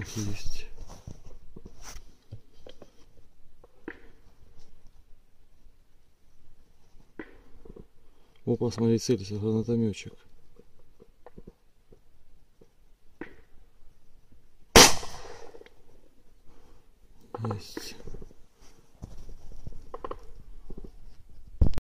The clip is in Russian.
тут есть. Опа, смотри, целься, гранатометчик. Есть.